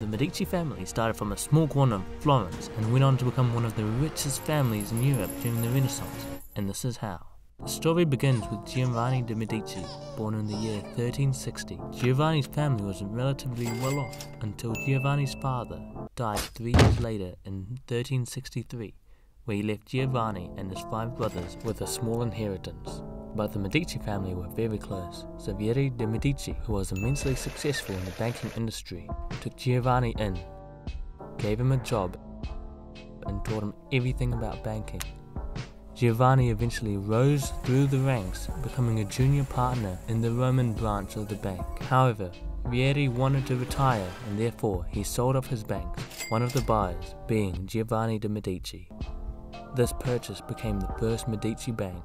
The Medici family started from a small corner of Florence and went on to become one of the richest families in Europe during the Renaissance, and this is how. The story begins with Giovanni de' Medici, born in the year 1360. Giovanni's family was relatively well off until Giovanni's father died three years later in 1363, where he left Giovanni and his five brothers with a small inheritance. But the Medici family were very close. Savieri de' Medici, who was immensely successful in the banking industry, took Giovanni in, gave him a job, and taught him everything about banking. Giovanni eventually rose through the ranks, becoming a junior partner in the Roman branch of the bank. However, Vieri wanted to retire and therefore he sold off his bank, one of the buyers being Giovanni de' Medici. This purchase became the first Medici bank